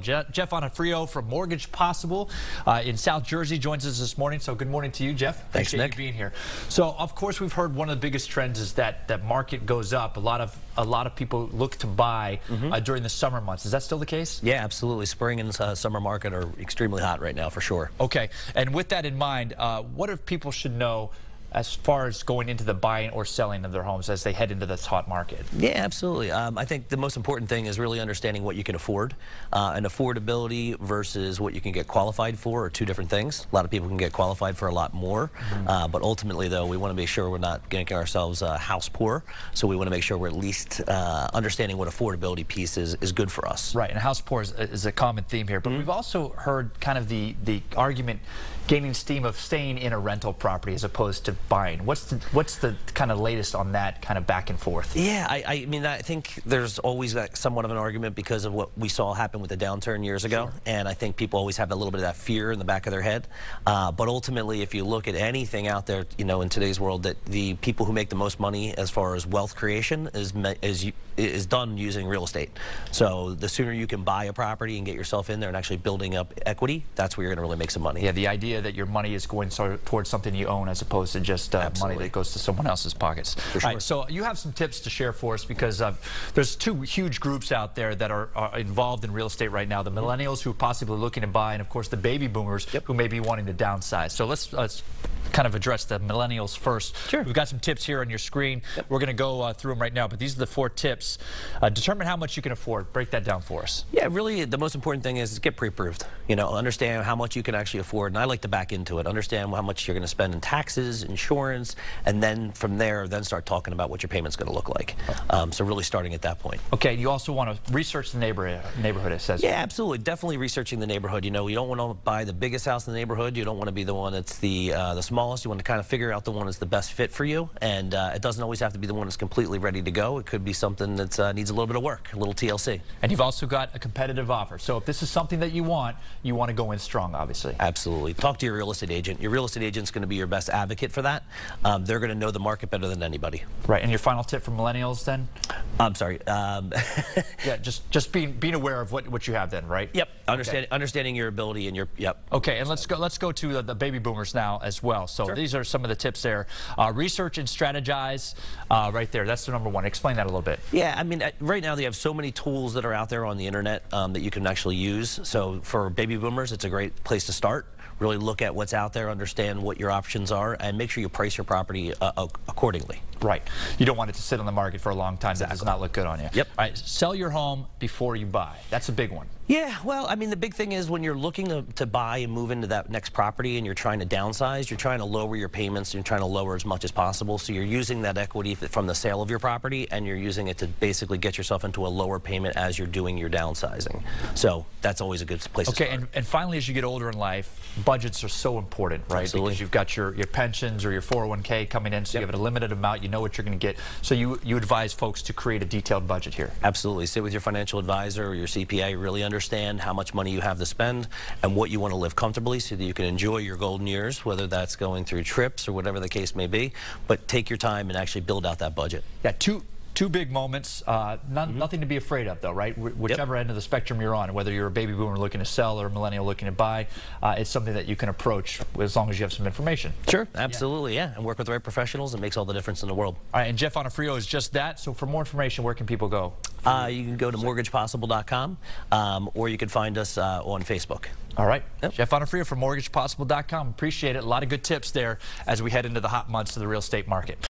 Jeff Onofrio from Mortgage Possible uh, in South Jersey joins us this morning. So good morning to you, Jeff. Thanks, Appreciate Nick. you being here. So of course we've heard one of the biggest trends is that that market goes up. A lot of a lot of people look to buy mm -hmm. uh, during the summer months. Is that still the case? Yeah, absolutely. Spring and uh, summer market are extremely hot right now for sure. Okay, and with that in mind, uh, what if people should know as far as going into the buying or selling of their homes as they head into this hot market? Yeah, absolutely. Um, I think the most important thing is really understanding what you can afford. Uh, and affordability versus what you can get qualified for are two different things. A lot of people can get qualified for a lot more. Mm -hmm. uh, but ultimately, though, we want to make sure we're not getting ourselves uh, house poor. So we want to make sure we're at least uh, understanding what affordability piece is, is good for us. Right, and house poor is, is a common theme here. But mm -hmm. we've also heard kind of the, the argument gaining steam of staying in a rental property as opposed to buying. What's the what's the kind of latest on that kind of back and forth? Yeah, I, I mean, I think there's always that somewhat of an argument because of what we saw happen with the downturn years ago, sure. and I think people always have a little bit of that fear in the back of their head. Uh, but ultimately, if you look at anything out there, you know, in today's world, that the people who make the most money as far as wealth creation is is is done using real estate. So the sooner you can buy a property and get yourself in there and actually building up equity, that's where you're going to really make some money. Yeah, the idea that your money is going towards something you own as opposed to just uh, money that goes to someone else's pockets. For sure. so you have some tips to share for us because uh, there's two huge groups out there that are, are, involved in real estate right now. The millennials who are possibly looking to buy and of course the baby boomers yep. who may be wanting to downsize. So let's, let's kind of address the millennials first. Sure. We've got some tips here on your screen. Yep. We're going to go uh, through them right now, but these are the four tips. Uh, determine how much you can afford. Break that down for us. Yeah, really the most important thing is get pre-approved. You know, understand how much you can actually afford, and I like to back into it. Understand how much you're going to spend in taxes, insurance, and then from there, then start talking about what your payment's going to look like. Um, so really starting at that point. Okay, you also want to research the neighborhood, neighborhood it says. Yeah, absolutely. Definitely researching the neighborhood. You know, you don't want to buy the biggest house in the neighborhood. You don't want to be the one that's the, uh, the smallest. You want to kind of figure figure out the one that's the best fit for you. And uh, it doesn't always have to be the one that's completely ready to go. It could be something that uh, needs a little bit of work, a little TLC. And you've also got a competitive offer. So if this is something that you want, you want to go in strong, obviously. Absolutely. Talk to your real estate agent. Your real estate agent's going to be your best advocate for that. Um, they're going to know the market better than anybody. Right. And your final tip for millennials then? I'm sorry. Um, yeah, just just being being aware of what what you have then, right? Yep. Understand, okay. Understanding your ability and your yep. Okay, and let's go let's go to the, the baby boomers now as well. So sure. these are some of the tips there. Uh, research and strategize, uh, right there. That's the number one. Explain that a little bit. Yeah, I mean, uh, right now they have so many tools that are out there on the internet um, that you can actually use. So for baby boomers, it's a great place to start. Really look at what's out there, understand what your options are, and make sure you price your property uh, accordingly. Right. You don't want it to sit on the market for a long time. Exactly. That does not look good on you. Yep. All right. Sell your home before you buy. That's a big one. Yeah, well, I mean, the big thing is when you're looking to, to, buy and move into that next property and you're trying to downsize, you're trying to lower your payments, you're trying to lower as much as possible. So you're using that equity from the sale of your property and you're using it to basically get yourself into a lower payment as you're doing your downsizing. So that's always a good place okay, to start. Okay, and, and finally, as you get older in life, budgets are so important, right? Absolutely. Because you've got your, your pensions or your 401k coming in, so yep. you have a limited amount, you know what you're going to get. So you, you advise folks to create a detailed budget here. Absolutely. Sit with your financial advisor or your CPA, really understand how much money money you have to spend and what you want to live comfortably so that you can enjoy your golden years, whether that's going through trips or whatever the case may be. But take your time and actually build out that budget. Yeah, two two big moments. Uh, none, mm -hmm. Nothing to be afraid of, though, right? Wh whichever yep. end of the spectrum you're on, whether you're a baby boomer looking to sell or a millennial looking to buy, uh, it's something that you can approach as long as you have some information. Sure, absolutely, yeah. yeah. And work with the right professionals. It makes all the difference in the world. All right, and Jeff Onofrio is just that. So for more information, where can people go? Uh, you can go to mortgagepossible.com um, or you can find us uh, on Facebook. All right. Yep. Jeff Onofrio from mortgagepossible.com. Appreciate it. A lot of good tips there as we head into the hot months of the real estate market.